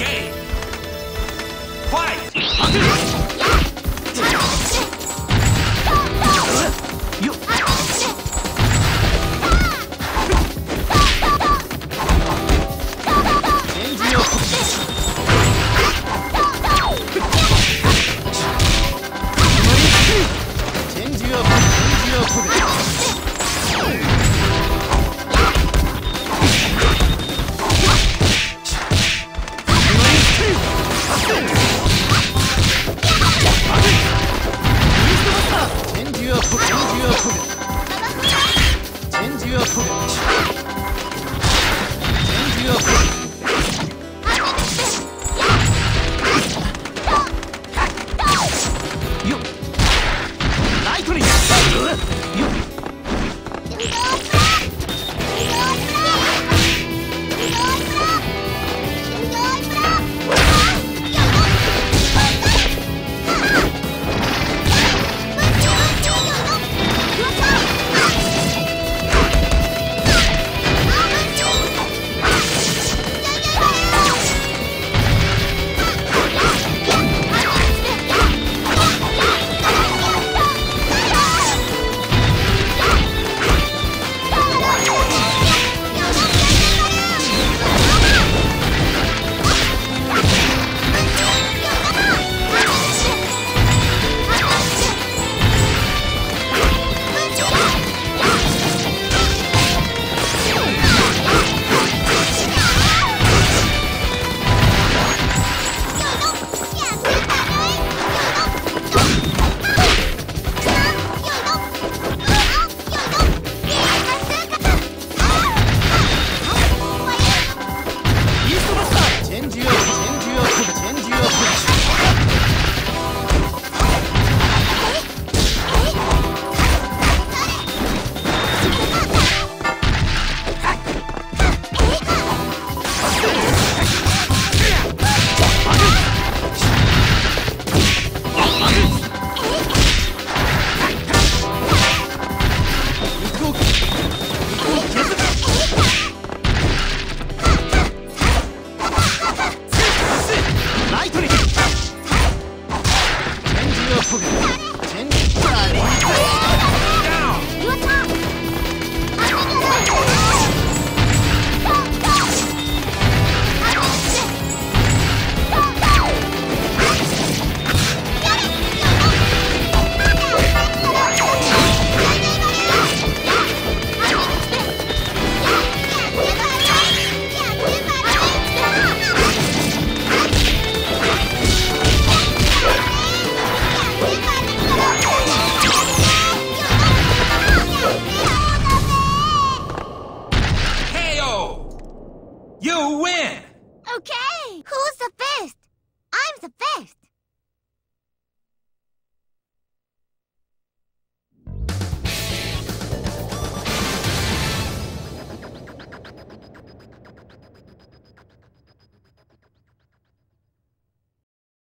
escape. Fight! 需要 You win! Okay! Who's the best? I'm the best!